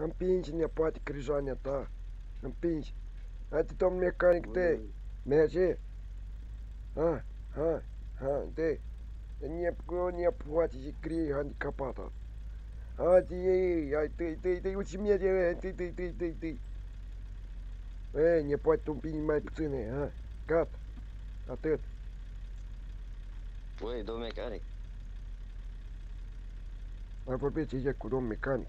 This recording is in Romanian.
Împingi nepoate crijoanea ta. Împingi. Haide, domn mecanic, de. Merge. Ha, ha, ha, de. Не, не și грей handicapată. Haide, ei, ai, tăi, tăi, tăi, uite mie de, tăi, tăi, tăi, tăi, tăi. Ei, ne poate un pic mai puține, ha? Gata. Atât. Băi, domn mecanic. Am vorbeți aici cu domn mecanic.